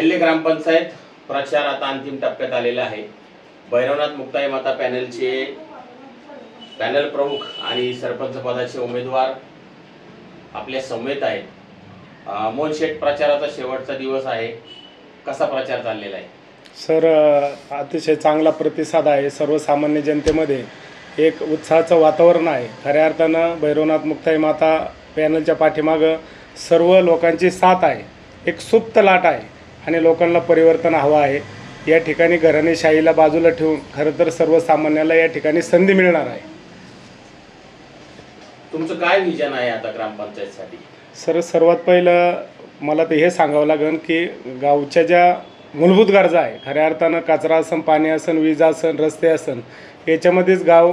बेल्ले ग्रामपंचायत प्रचार आता अंतिम टप्प्यात आलेला आहे. भैरवनाथ मुक्ताई माता पॅनलचे पॅनल प्रमुख आणि सरपंच पदाचे उमेदवार आपल्या समेत आहेत. अं, मोहन शेठ प्रचाराचा शेवटचा दिवस आहे. कसा प्रचार चाललेला आहे? सर अतिशय चांगला प्रतिसाद आहे. सर्वसामान्य जनतेमध्ये एक उत्साहाचं वातावरण आहे. खऱ्या अर्थानं भैरवनाथ मुक्ताई माता पॅनलच्या पाठीमागं सर्व लोकांची साथ आहे. एक सुप्त लाट आहे. आणि लोकांना परिवर्तन हवं आहे. या ठिकाणी घराणेशाहीला बाजूला ठेवून खरं तर सर्वसामान्याला या ठिकाणी संधी मिळणार आहे. तुमचं काय विजन आहे आता ग्रामपंचायतसाठी? सर सर्वात पहिलं मला तर हे सांगावं लागेल की गावच्या ज्या मूलभूत गरजा आहे खऱ्या अर्थानं कचरा असन पाणी असन वीज असन रस्ते असन याच्यामध्येच गाव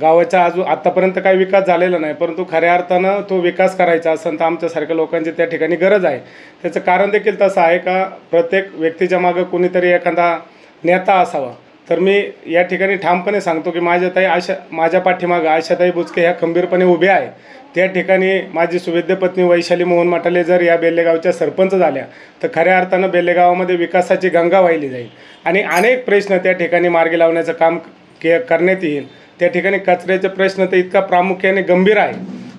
गावाचा अजून आत्तापर्यंत काही विकास झालेला नाही परंतु खऱ्या अर्थानं तो विकास करायचा असेल तर आमच्यासारख्या लोकांची त्या ठिकाणी गरज आहे. त्याचं कारण देखील तसं आहे का प्रत्येक व्यक्तीच्या मागं कोणीतरी एखादा नेता असावा. तर मी या ठिकाणी ठामपणे सांगतो की माझ्याताई आशा माझ्या पाठीमागं आशाताई बुचके ह्या खंबीरपणे उभ्या आहे. त्या ठिकाणी माझी सुवेद्य पत्नी वैशाली मोहन मटाले जर या बेल्लेगावच्या सरपंच झाल्या तर खऱ्या अर्थानं बेल्लेगावामध्ये विकासाची गंगा वाहिली जाईल. आणि अनेक प्रश्न त्या ठिकाणी मार्गी लावण्याचं काम के करण्यात येईल. त्या ठिकाणी कचऱ्याचे प्रश्न तर इतका प्रामुख्याने गंभीर आहे.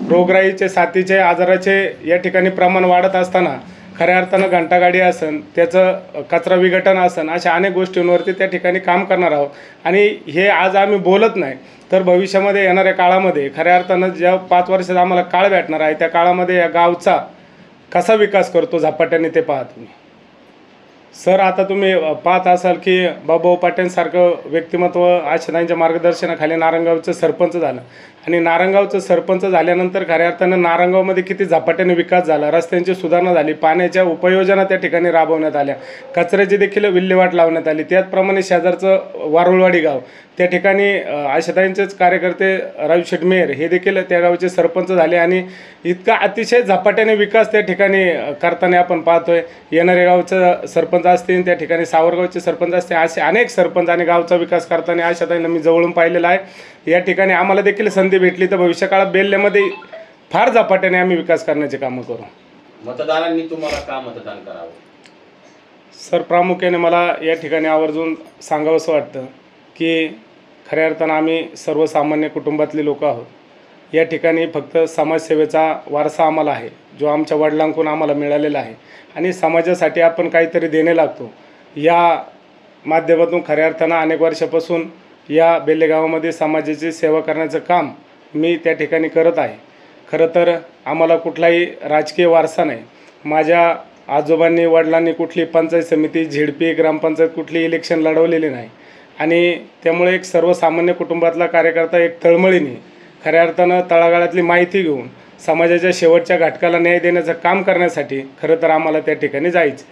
रोगराईचे साथीचे आजाराचे या ठिकाणी प्रमाण वाढत असताना खऱ्या अर्थानं घंटागाडी असन त्याचं कचरा विघटन असन अशा अनेक गोष्टींवरती त्या ठिकाणी काम करणार आहोत. आणि हे आज आम्ही बोलत नाही तर भविष्यामध्ये येणाऱ्या काळामध्ये खऱ्या अर्थानं ज्या पाच वर्षाचा आम्हाला काळ भेटणार आहे त्या काळामध्ये या गावचा कसा विकास करतो झपाट्याने ते पाहा तुम्ही. सर आता तुम्ही पाहत असाल की बाबाभाऊ पाटीलसारखं व्यक्तिमत्व आशाताईंच्या मार्गदर्शनाखाली नारंगावचं सरपंच झालं. आणि नारंगावचं सरपंच झाल्यानंतर खऱ्या अर्थानं नारंगावमध्ये किती झपाट्याने विकास झाला रस्त्यांची सुधारणा झाली पाण्याच्या उपयोजना त्या ठिकाणी राबवण्यात आल्या कचऱ्याची देखील विल्हेवाट लावण्यात आली. त्याचप्रमाणे शेजारचं वारुळवाडी गाव. त्या ठिकाणी आशाताईंचेच कार्यकर्ते राजू शेटमेर हे देखील त्या गावचे सरपंच झाले आणि इतका अतिशय झपाट्याने विकास त्या ठिकाणी करताना आपण पाहतोय. येणारे गावचं सरपंच असतील त्या ठिकाणी सावरगावचे सरपंच असतील असे अनेक सरपंच आणि गावचा विकास करताना आशाताईंना मी जवळून पाहिलेला आहे. या ठिकाणी आम्हाला देखील संधी भेटली तर भविष्यकाळात बेल्ल्यामध्ये फार झपाट्याने आम्ही विकास करण्याचे कामं करू. मतदारांनी तुम्हाला का मतदान करावं? सर प्रामुख्याने मला या ठिकाणी आवर्जून सांगावंसं वाटतं की खऱ्या अर्थानं आम्ही सर्वसामान्य कुटुंबातले लोक आहोत. या ठिकाणी फक्त समाजसेवेचा वारसा आम्हाला आहे जो आमच्या वडिलांकडून आम्हाला मिळालेला आहे आणि समाजासाठी आपण काहीतरी देणे लागतो. या माध्यमातून खऱ्या अर्थानं अनेक वर्षापासून या बेल्लेगावामध्ये समाजाची सेवा करण्याचं काम मी त्या ठिकाणी करत आहे. खरं तर आम्हाला कुठलाही राजकीय वारसा नाही. माझ्या आजोबांनी वडिलांनी कुठली पंचायत समिती झेडपी ग्रामपंचायत कुठली इलेक्शन लढवलेली नाही. आणि त्यामुळे एक सर्वसामान्य कुटुंबातला कार्यकर्ता एक तळमळीने खऱ्या अर्थानं तळागाळातली माहिती घेऊन समाजाच्या शेवटच्या घटकाला न्याय देण्याचं काम करण्यासाठी खरं तर आम्हाला त्या ठिकाणी जायचं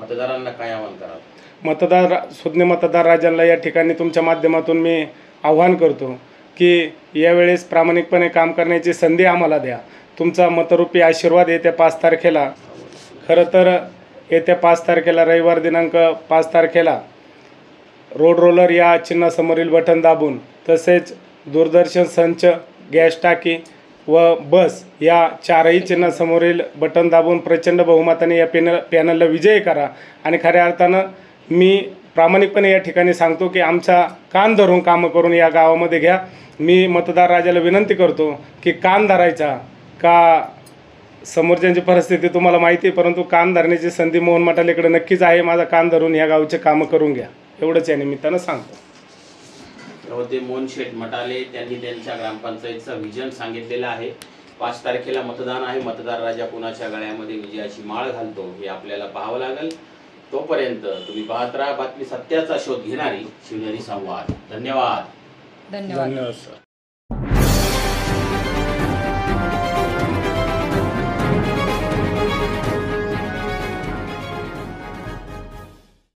मतदारांना काय आवाहन करावं मतदार सुज्ञ मतदार राजांना या ठिकाणी तुमच्या माध्यमातून मी आव्हान करतो की यावेळेस प्रामाणिकपणे काम करण्याची संधी आम्हाला द्या. तुमचा मतरूपी आशीर्वाद येत्या पाच तारखेला खरं तर येत्या पाच तारखेला रविवार दिनांक पाच तारखेला रोड रोलर या चिन्हासमोरील बटन दाबून तसेच दूरदर्शन संच गॅस टाकी व बस या चारही चिन्हासमोरील बटन दाबून प्रचंड बहुमताने या पॅनल पॅनलला विजयी करा. आणि खऱ्या अर्थानं मी प्रामाणिकपणे या ठिकाणी सांगतो की आमचा कान धरून कामं करून या गावामध्ये घ्या. मी मतदार राजाला विनंती करतो की कान धरायचा का समोरच्यांची परिस्थिती तुम्हाला माहिती आहे परंतु कान धरण्याची संधी मोहन मटालेकडे नक्कीच आहे. माझा कान धरून या गावचे कामं करून घ्या. एवढंच या निमित्तानं सांगतो. तर होते मोहन शेठ मटाले त्यांनी त्यांच्या ग्रामपंचायतचं विजन सांगितलेलं आहे. पाच तारखेला मतदान आहे. मतदार राजा कुणाच्या गळ्यामध्ये विजयाची माळ घालतो हे आपल्याला पाहावं लागेल. तोपर्यंत तुम्ही पाहत राहा. बातमी सत्याचा शोध घेणारी शिवनेरी संवाद. धन्यवाद. धन्यवाद. धन्यवाद सर.